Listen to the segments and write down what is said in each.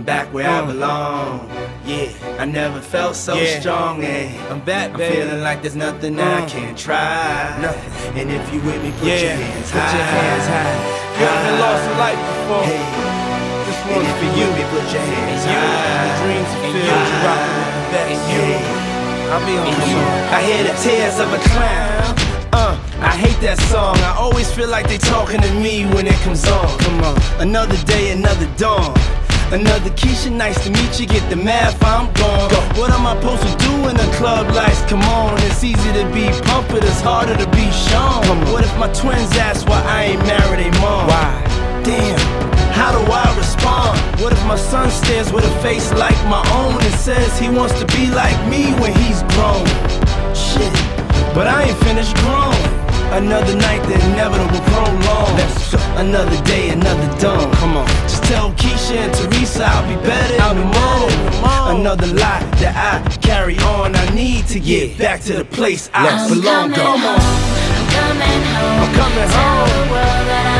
I'm back where I belong. Yeah, I never felt so Yeah. strong. And I'm back, baby. I'm feeling like there's nothing I Uh. can't try. Nothing. And if you with me, put Yeah, your hands put high. your hands high. You been lost in life before? Hey, This and one's for you me, put your hands And you, high. the dreams you feel, you. rockin' with the best. And you. I'll be on the you. I hear the tears of a clown. Uh, I hate that song. I always feel like they talking to me when it comes on. Come on. Another day, another dawn. Another Keisha, nice to meet you. Get the math, I'm gone. What am I supposed to do when the club lights come on? It's easy to be pumped, but it's harder to be shown. What if my twins ask why I ain't married a mom? Why? Damn, how do I respond? What if my son stares with a face like my own and says he wants to be like me when he's grown? Shit, but I ain't finished grown. Another night, Another day, another dawn. Come on. Just tell Keisha and Teresa I'll be better in the be better in morning. Another lie that I carry on. I need to get back to the place I Let's belong. Come on. I'm coming home. I'm coming home.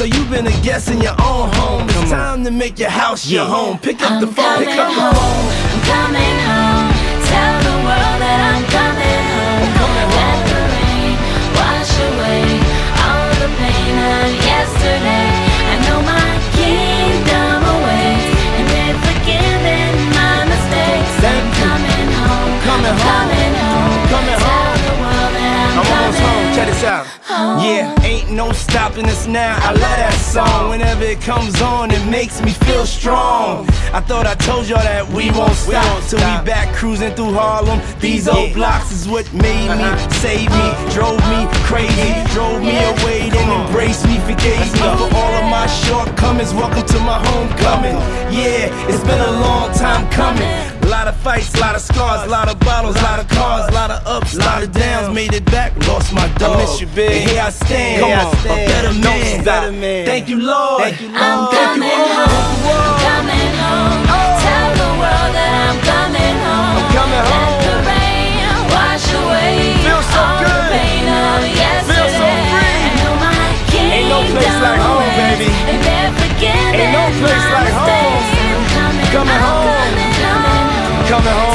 So you've been a guest in your own home. It's time to make your house your home. Pick up the I'm phone, coming pick up the home. phone. I'm coming home. Check this out. home. Yeah, ain't no stopping us now. I love that song. Whenever it comes on, it makes me feel strong. I thought I told y'all that we won't stop till we back cruising through Harlem. These old blocks is what made me, saved me, drove me crazy, drove me away, then embraced me, forgave me for all of my shortcomings. Welcome to my homecoming. Yeah, it's been a long time coming. A lot of fights, lot of scars, a lot of bottles, a lot of cars, a lot of ups, a lot of downs. Made it back, lost my dog. miss you, big. And here I stand, Come Here I on. stand. a better man. Better man. Thank you, Lord. Thank you, I'm Lord. Thank you, coming Lord. home. I'm coming home. Tell the world that I'm coming home. I'm coming Let the rain wash away Feel so all good. the pain of yesterday. Feel so free. I know my Ain't no place like home, baby. And they're Ain't no place like home. I'm coming, Coming I'm home. coming home. Coming home.